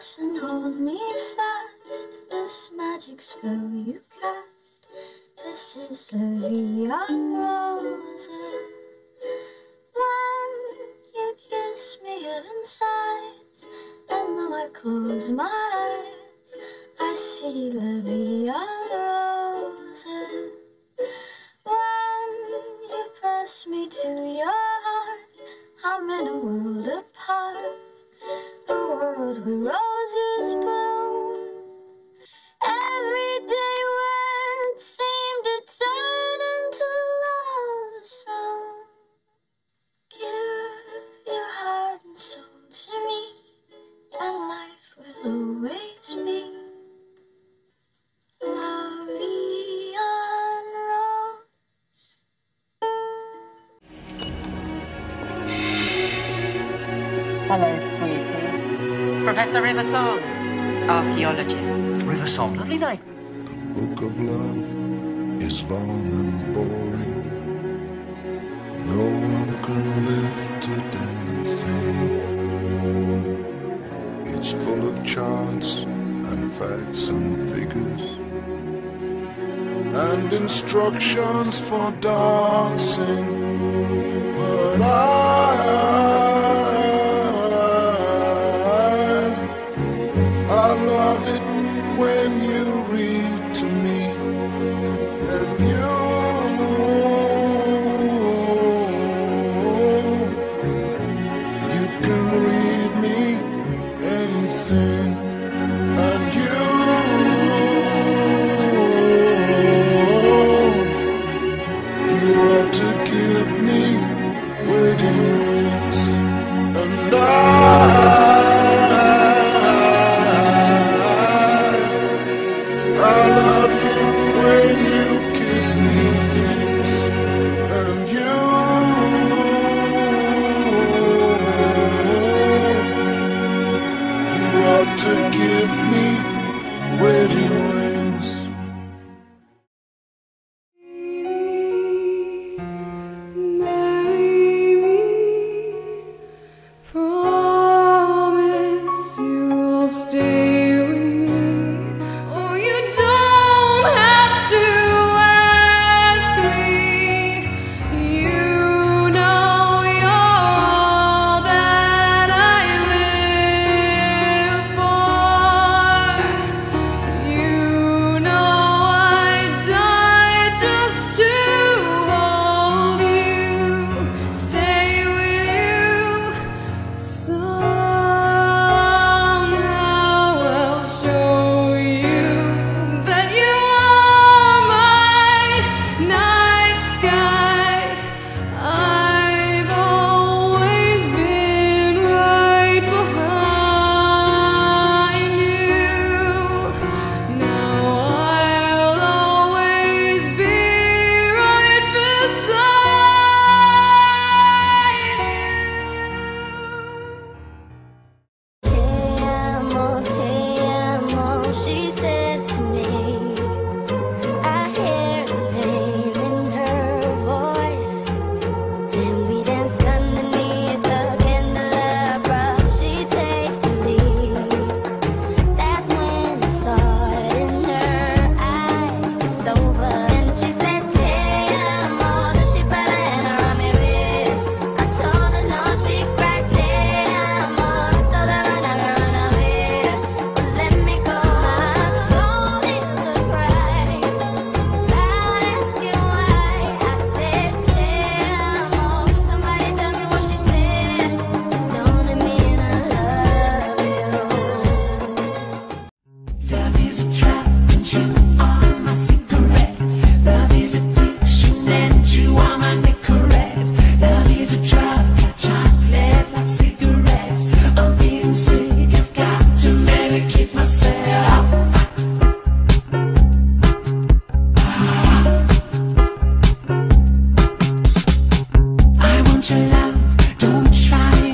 close and hold me fast. This magic spell you cast. This is the Vie en Rose. When you kiss me, heaven sighs. And though I close my eyes, I see the Vie en Rose. When you press me to your heart, I'm in a world apart, The world roses Hello, sweetie. Professor River Song, archaeologist. River Song, Lovely night. The book of love is long and boring. No one can lift a damn thing. It's full of charts and facts and figures and instructions for dancing. But I, you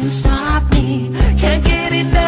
can stop me. Can't get enough.